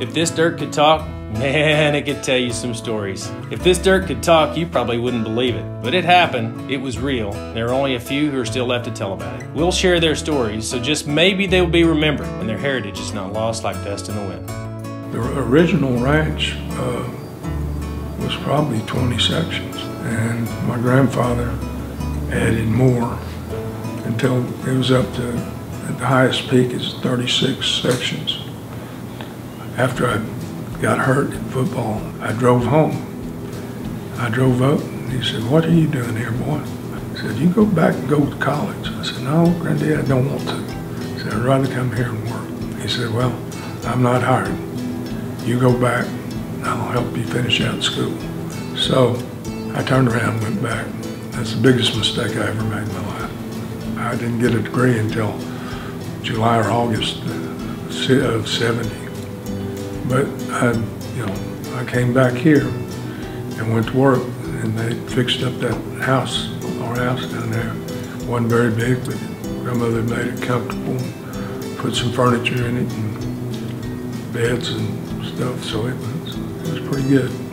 If this dirt could talk, man, it could tell you some stories. If this dirt could talk, you probably wouldn't believe it. But it happened, it was real. There are only a few who are still left to tell about it. We'll share their stories, so just maybe they will be remembered and their heritage is not lost like dust in the wind. The original ranch uh, was probably 20 sections, and my grandfather added more until it was up to, at the highest peak is 36 sections. After I got hurt in football, I drove home. I drove up, and he said, what are you doing here, boy? I said, you go back and go to college. I said, no, Granddad, I don't want to. He said, I'd rather come here and work. He said, well, I'm not hired. You go back, and I'll help you finish out school. So I turned around and went back. That's the biggest mistake I ever made in my life. I didn't get a degree until July or August of 70. But I, you know, I came back here and went to work and they fixed up that house, our house down there. wasn't very big, but grandmother made it comfortable, put some furniture in it and beds and stuff, so it was, it was pretty good.